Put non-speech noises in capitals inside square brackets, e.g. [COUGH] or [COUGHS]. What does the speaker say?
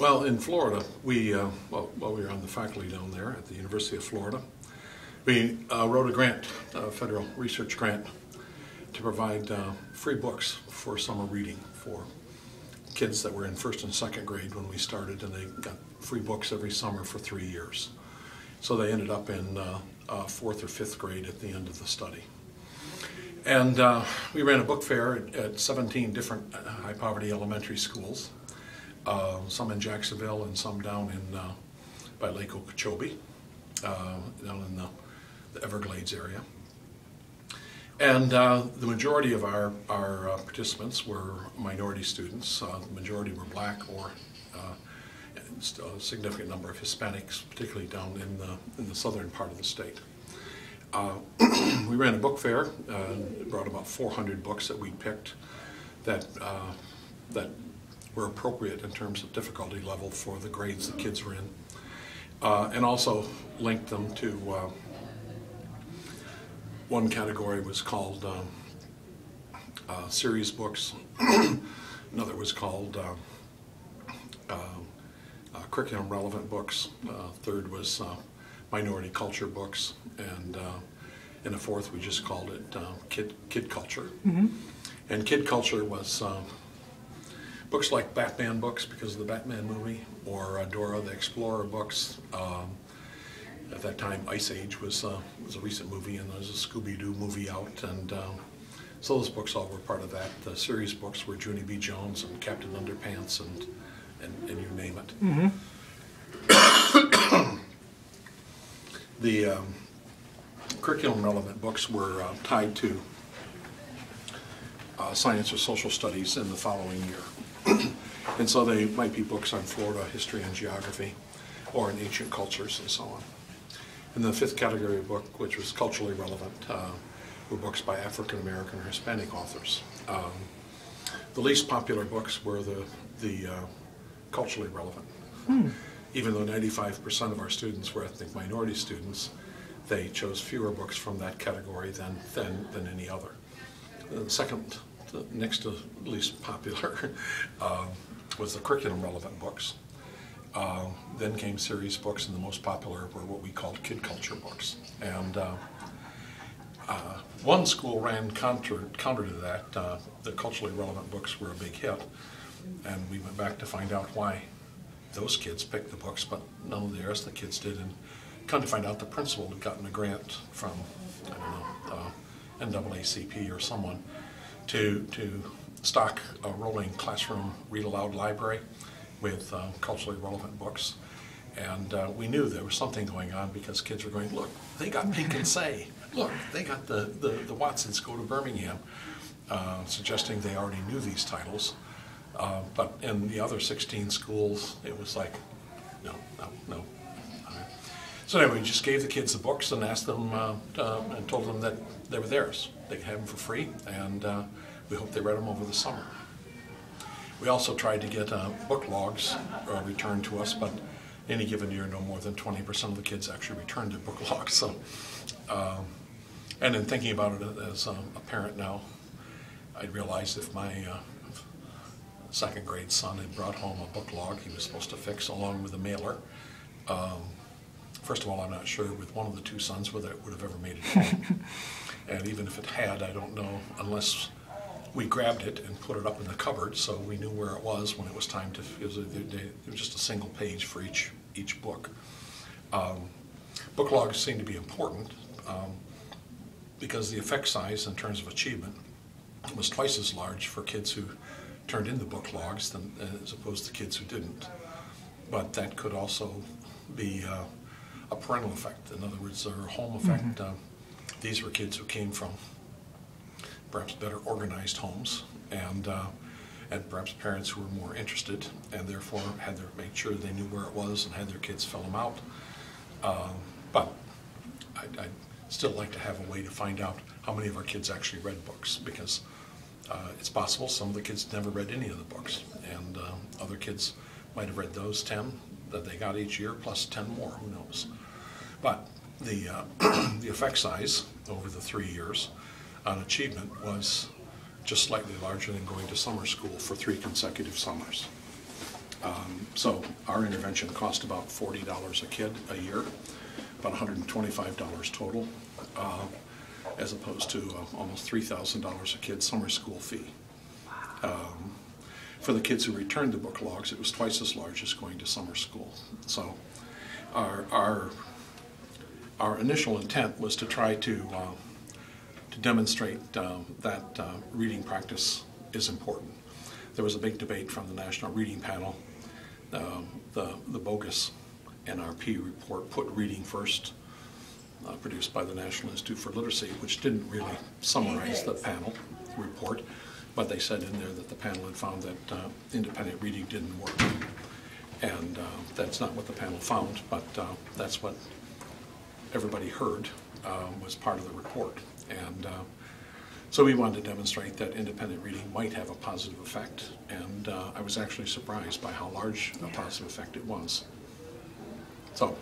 Well, in Florida, we, uh, well, while we were on the faculty down there at the University of Florida, we uh, wrote a grant, a federal research grant, to provide uh, free books for summer reading for kids that were in first and second grade when we started, and they got free books every summer for three years. So they ended up in uh, uh, fourth or fifth grade at the end of the study. And uh, we ran a book fair at, at 17 different high poverty elementary schools, uh, some in Jacksonville and some down in uh, by Lake Okeechobee, uh, down in the, the Everglades area. And uh, the majority of our, our uh, participants were minority students. The majority were black or a significant number of Hispanics, particularly down in the, in the southern part of the state. Uh, [CLEARS THROAT] we ran a book fair, uh, brought about 400 books that we picked that, uh, that were appropriate in terms of difficulty level for the grades the kids were in, uh, and also linked them to uh, one category was called um, uh, series books, [COUGHS] another was called um, uh, uh, curriculum relevant books, uh, third was uh, minority culture books, and uh, in the fourth we just called it uh, kid, kid culture. And kid culture was uh, books like Batman books because of the Batman movie, or uh, Dora the Explorer books. Um, at that time, Ice Age was, uh, was a recent movie, and there was a Scooby-Doo movie out, and um, so those books all were part of that. The series books were Junie B. Jones and Captain Underpants and, and, and you name it. [COUGHS] the um, curriculum relevant books were uh, tied to uh, science or social studies in the following year. And so they might be books on Florida history and geography or in ancient cultures and so on. And the fifth category of book, which was culturally relevant, uh, were books by African American or Hispanic authors. Um, the least popular books were the, the uh, culturally relevant. Even though 95% of our students were ethnic minority students, they chose fewer books from that category than, than, than any other. The second, the next to least popular, uh, [LAUGHS] was the curriculum relevant books. Uh, then came series books, and the most popular were what we called kid culture books. And uh, uh, one school ran counter, counter to that. Uh, the culturally relevant books were a big hit, and we went back to find out why those kids picked the books, but none of the rest of the kids did. And come to find out, the principal had gotten a grant from I don't know uh, NAACP or someone to to stock a rolling classroom read aloud library with uh, culturally relevant books. And uh, we knew there was something going on because kids were going, look, they got Pink and Say. Look, they got the, the, the Watsons Go to Birmingham, uh, suggesting they already knew these titles. Uh, but in the other 16 schools, it was like, no, no, no. So anyway, we just gave the kids the books and asked them, uh, and told them that they were theirs. They could have them for free, and we hope they read them over the summer. We also tried to get uh, book logs uh, returned to us, but any given year, no more than 20% of the kids actually returned their book [LAUGHS] logs. So, um, and in thinking about it as um, a parent now, I realized if my uh, second grade son had brought home a book log he was supposed to fix along with a mailer. Um, first of all, I'm not sure with one of the two sons whether it would have ever made it home. [LAUGHS] and even if it had, I don't know unless we grabbed it and put it up in the cupboard so we knew where it was when it was time to, it was, a, it was just a single page for each, each book. Um, book logs seem to be important um, because the effect size in terms of achievement was twice as large for kids who turned in the book logs than as opposed to kids who didn't. But that could also be uh, a parental effect. In other words, or a home effect. Uh, these were kids who came from perhaps better organized homes and uh, and perhaps parents who were more interested and therefore had to make sure they knew where it was and had their kids fill them out. Um, but I'd, I'd still like to have a way to find out how many of our kids actually read books because uh, it's possible some of the kids never read any of the books and uh, other kids might have read those 10 that they got each year plus 10 more, who knows. But the, uh, [CLEARS THROAT] the effect size over the three years on achievement was just slightly larger than going to summer school for three consecutive summers. Um, So our intervention cost about $40 a kid a year, about $125 total, uh, as opposed to uh, almost $3,000 a kid summer school fee. Um, For the kids who returned the book logs, it was twice as large as going to summer school. So our, our, our initial intent was to try to, uh, demonstrate um, that uh, reading practice is important. There was a big debate from the National Reading Panel. Um, The, the bogus NRP report put reading first, uh, produced by the National Institute for Literacy, which didn't really summarize the panel report, but they said in there that the panel had found that uh, independent reading didn't work. And uh, that's not what the panel found, but uh, that's what everybody heard um, was part of the report. And uh, so we wanted to demonstrate that independent reading might have a positive effect, and uh, I was actually surprised by how large a positive effect it was. So